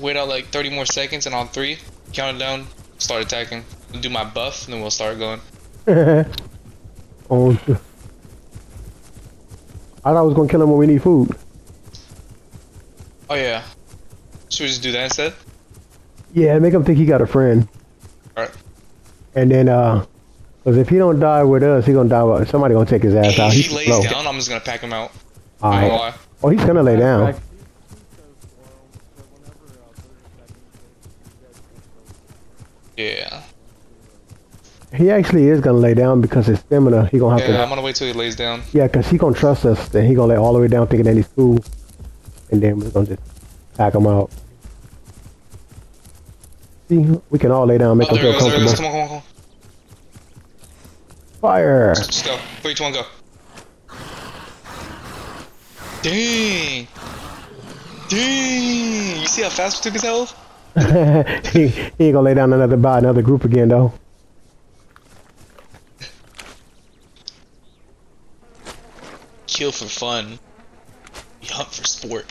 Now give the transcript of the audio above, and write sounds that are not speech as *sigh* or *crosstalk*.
wait out like 30 more seconds, and on three, count it down, start attacking. Do my buff, and then we'll start going. *laughs* oh, I thought I was gonna kill him when we need food. Oh yeah. Should we just do that instead? Yeah, make him think he got a friend. Alright. And then, uh, cause if he don't die with us, he gonna die with somebody. Gonna take his ass out. he He's lays slow. down, I'm just gonna pack him out. All I ain't right. gonna lie. Oh, he's gonna lay down. Yeah. He actually is gonna lay down because his stamina. He gonna have Yeah, to. I'm gonna wait till he lays down. Yeah, cause he gonna trust us. Then he gonna lay all the way down, thinking that he's cool, and then we're gonna just pack him out. See, we can all lay down, make Oh, him feel it goes, there goes. comfortable. Come on, come on, come on. Fire! Just go. Three, two, one, go. Dang. Dang. You see how fast we took his health? He, he ain't gonna lay down another by another group again though. Kill for fun. We hunt for sport.